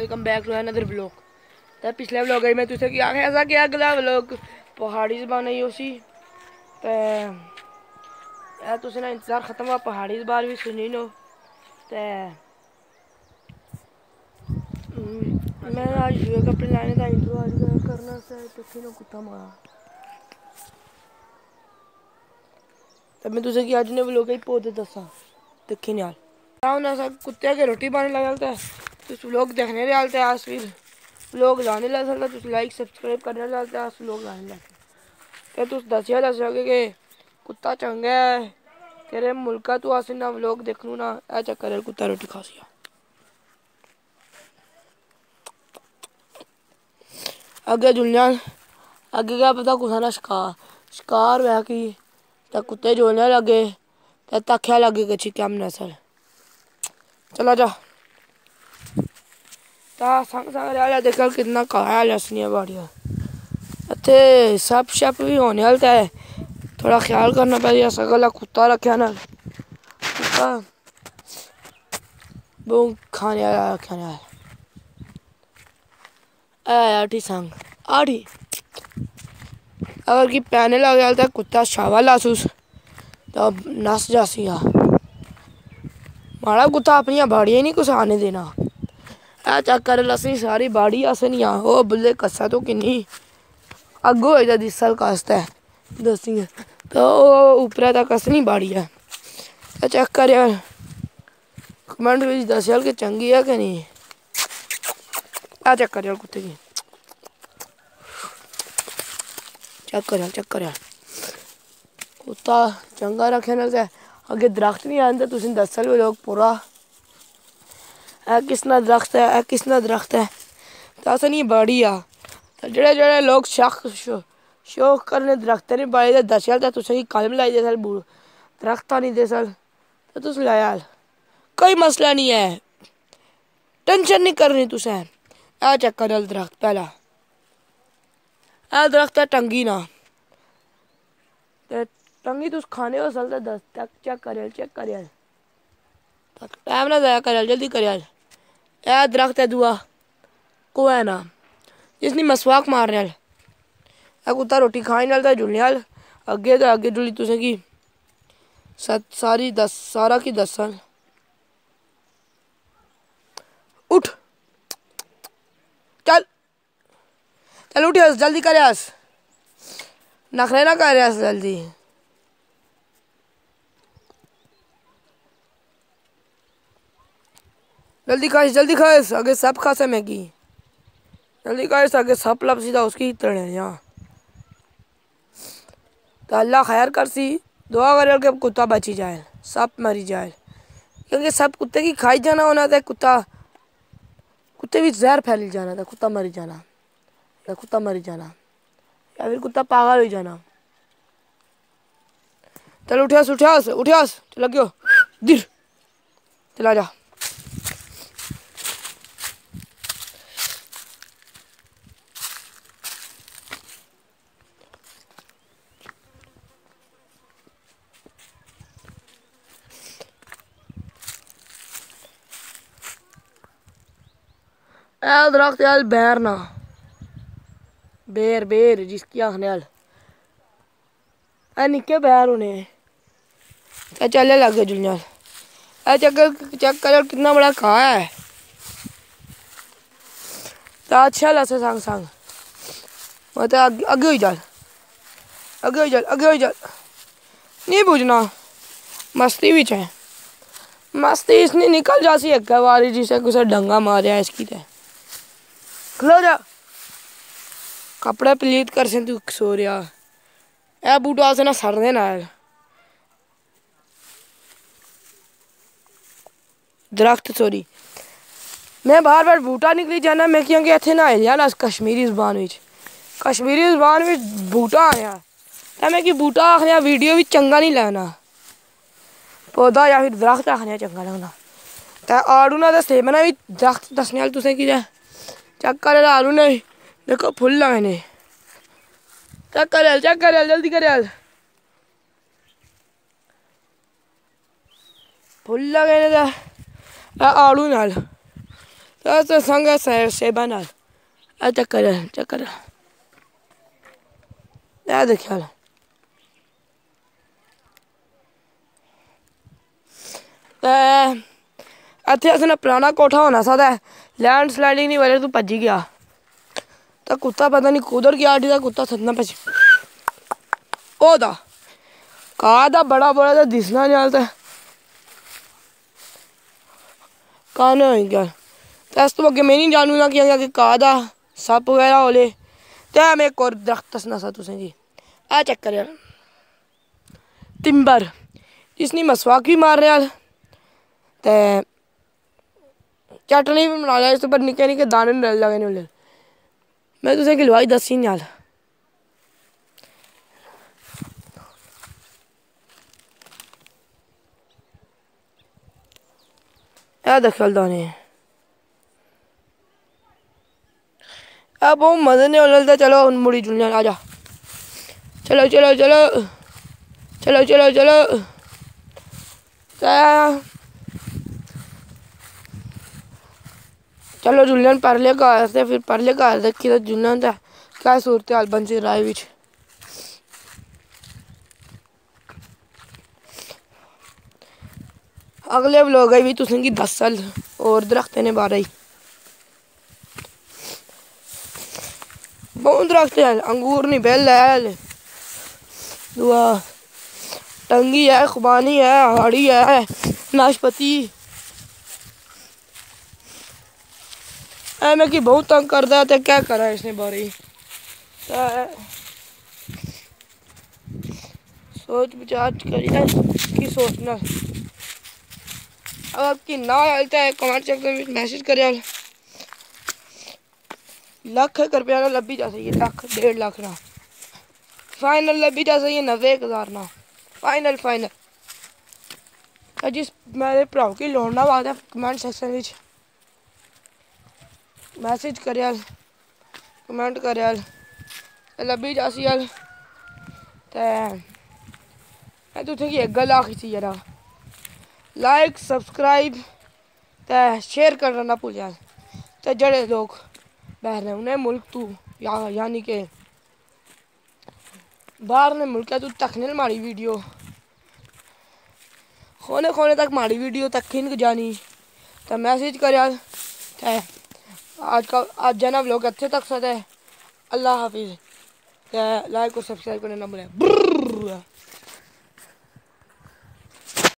Welcome back to another blog तो पिछले blog में तुझे क्या ऐसा कि अगला ब्लॉग पहाड़ी जबान ही उसी। तो तुझे ना इंतज़ार ख़त्म हुआ पहाड़ी जबान भी सुनी लो। तो हम्म, मैं आज कपड़े लाने का इंट्रो आज करना से तो कुत्ता मारा। तो मैं तुझे कि अज ने ब्लॉग ही पौधे दसा दिखी नहीं कुत्ते के रोटी पानी लगा है तो लोग देखने डालते हैं फिर। लोग जाने लग सकते तुम लाइक सब्सक्राइब करने डालते हैं लोग जाने लगते तुम दसिया दसोगे कि कुत्ता चंगा है? तेरे मुल्क तू अस ना लोग देखनू ना ए चक्कर कुत्ता रोटी खासिया अगे जुलना अगे क्या पता कुछ ना शिकार शिकार हुआ कि कुत्ते जोलने लगे तो तख्या लगे कि छिक्या नसल। चला जा। ता संग संग रहा देखा कितना काया लसनिया बाड़िया। इतने सप शप भी होने वालता है थोड़ा ख्याल करना पड़ेगा, सगला कुत्ता रखा ना। कुत्ता। वो खाने वाला रखा ना। आठी संग। आठी अगर की पैने लग जाता कुत्ता शावा लासूस। तो नस जासी माड़ा कुत्ता अपनी बाड़िया नहीं कुछ आने देना। ਆ ਚੱਕਰ ਲਸੀ ਸਾਰੀ ਬਾੜੀ ਆਸਨੀਆਂ ਉਹ ਬੁੱਲੇ ਕੱਸਾ ਤੋਂ ਕਿੰਨੀ ਅੱਗੋ ਇਹਦਾ ਦਿਸਲ ਕਸਤਾ ਦਸੀ ਤਾਂ ਉਹ ਉਪਰ ਦਾ ਕਸਨੀ ਬਾੜੀ ਆ ਆ ਚੱਕਰ ਯਾਰ ਕਮੈਂਟ ਵਿੱਚ ਦੱਸਿਆ ਕਿ ਚੰਗੀ ਆ ਕਿ ਨਹੀਂ ਆ ਚੱਕਰ ਯਾਰ ਕੁੱਤੇ ਦੀ ਚੱਕਰ ਯਾਰ ਚੱਕਰ ਯਾਰ ਕੁੱਤਾ ਚੰਗਾ ਰੱਖਿਆ ਨਾਲ ਤੇ ਅੱਗੇ ਦਰਖਤ ਨਹੀਂ ਆਂਦੇ ਤੁਸੀਂ ਦੱਸਲ ਲੋਕ ਪੂਰਾ किसना दरख्त है किसना दरख्त है? तो अस नहीं बाड़ी आ। जेह्ड़े जेह्ड़े लोग शख शौक करने दरख्त नहीं बाड़ी ते दस्सेआ ते तुसेंगी कलम लाई दे सल दरख्त नहीं दे सल, ते तुस लाया कोई मसला नहीं है। टेंशन नहीं करनी तुसें। ए चक्कर आल दरख्त पहला। ए दरख्त है टंगी ना। ते टंगी तुस खाने हो सल ते दस, चेक करेल चेक करेल टाइम ना जाया करेल जल्दी करेल ए, दरख्त है दुआ। को है ना। जिसने मसवाक मारने आल ए, कुत्ता रोटी खाने आल जुलने आल अगे तो अगे जुली तुसें की सारी दस, सारा की दसन उठ। चल। चल उठ, जल्दी कर नखरे ना कर जल्दी। जल्दी खाइस जल्दी खाइस। आगे सब खा से मैगी। जल्दी खाइस, आगे सब लब सीधा उसकी तड़े यहाँ। तो अल्लाह खैर कर सी दुआ कर कुत्ता बची जाए, सब मरी जाए। क्योंकि सब कुत्ते की खाई जाना होना था, कुत्ता, कुत्ते भी जहर फैल जाना था, कुत्ता मरी जाना। या कुत्ता मरी जाना, या फिर कुत्ता पागल हो जाना। चल उठियास उठियास उठियास चल गयो। दिर चला जा। El drak el berna. बेर बेर, जिसकी आखने आल निक्के बैर होने। चले लगे जुलियाल चेक चेक कर कितना बड़ा खा है अच्छा लसे संग संग। आगे आगे हो जाल आगे हो जाल आगे हो जाल नहीं बुझना। मस्ती भी है मस्ती इसने निकल जासी एक बारी जिसे कुछ डंगा मारे इसकी तो। खलो जा कपड़े पलीत कर से तू सो रहा ए बूटा से ना सड़ दरख्त सॉरी मैं बार बार बूटा निकली जाना मैं क्योंकि इतने ना हिलिया ना कश्मीरी जबान में कश्मीरी जबान बूटा आया तो मैं कि बूटा आखने वीडियो भी चंगा नहीं लगना पौधा या फिर दरख्त आखने चंगा लगना तो आड़ू ना दस्से मैंने भी दरख्त दसने तुसें कि चक्कर आलू नहीं देखो, फुल मैंने चेक कर चेक कर यार जल्दी कर फूल फुल मैंने आलू नाल। संग सेबा नाल। चेक कर चेक कर यार देखिए यार। ਇੱਥੇ ਅਸਨੇ ਪੁਰਾਣਾ ਕੋਠਾ ਹੋਣਾ ਸਾਦਾ ਲੈਂਡ ਸਲਾਈਡਿੰਗ ਦੀ ਵਜ੍ਹਾ ਤੋਂ ਭੱਜ ਗਿਆ ਤਾਂ ਕੁੱਤਾ ਪਤਾ ਨਹੀਂ ਕੁਦਰ ਗਿਆ ਆਡੀ ਦਾ ਕੁੱਤਾ ਸੱਦਣਾ ਭੱਜ ਉਹਦਾ ਕਾ ਦਾ ਬੜਾ ਬੜਾ ਤਾਂ ਦਿਸਣਾ ਨਹੀਂ ਤਾਂ ਕਾਨ ਹੋਈ ਗਿਆ ਤਾਂ ਇਸ ਤੋਂ ਅੱਗੇ ਮੈਂ ਨਹੀਂ ਜਾਣੂਗਾ ਕਿ ਕਾ ਦਾ ਸੱਪ ਵਗੈਰਾ ਹੋਲੇ ਤੇ ਮੈਂ ਇੱਕ ਹੋਰ ਦਰਖਤ ਦੱਸਣਾ ਸਾ ਤੁਸੀਂ ਜੀ ਆ ਚੱਕਰ ਯਾਰ ਟਿੰਬਰ ਜਿਸ ਨੇ ਮਸਵਾਕ ਵੀ ਮਾਰ ਰਿਹਾ ਤੇ ਚਟਨੀ ਵੀ ਬਣਾ ਲਿਆ ਇਸ ਉੱਪਰ ਨਿੱਕੇ ਨਿੱਕੇ ਦਾਣੇ ਨੇ ਲਗੇ ਨੇ ਮੈਂ ਤੁਸੀਂ ਗਿਲਵਾਈ ਦੱਸੀ ਨਾਲ ਇਹ ਦਖਲ ਦਾਣੇ अब वो मदन ने चलो मुड़ी जुलने आ जा चलो चलो चलो चलो चलो चलो चलो जुलन परले घर से फिर परले घर देखी तो जुलन का क्या सूरत हाल बन सी राय बिच? अगले व्लॉग भी तुसेंगी दस साल और दरख्त ने बारे बहुत दरख्त है अंगूर नहीं बेल है दुआ, टंगी है, खुबानी है, हाड़ी है, नाशपति। ਐਵੇਂ ਕਿ ਬਹੁਤ ਤੰਗ ਕਰਦਾ ਤੇ ਕੀ ਕਰਾਂ ਇਸਨੇ ਬਾਰੇ ਤਾਂ सोच विचार करिए की सोचना अब आपकी ना आलता है कमेंट सेक्शन में मैसेज करिए लख रुपया ना लभी जा सही लख डेढ़ लख ना फाइनल लभी जा सही नब्बे हज़ार ना फाइनल फाइनल जिस मेरे भ्रा की लोड़ना बात है कमेंट सेक्शन में मैसेज कर कमेंट कर लब्भी जासी अल ते मैं तुसें गी इक गल्ल आखी थी जरा। लाइक, सब्सक्राइब ते शेयर करना ना भुल्लेआ ते जेह्ड़े लोग बैठने उ'नें मुल्क तू या, यानी के बाहर ने मुल्क तू तकने माड़ी वीडियो। खोने खोने तक माड़ी वीडियो तक जानी। तो मैसेज कर आज का आज जना लोग अच्छे तक सदे अल्लाह हाफिज़। लाइक और सब्सक्राइब करना ना भूलें।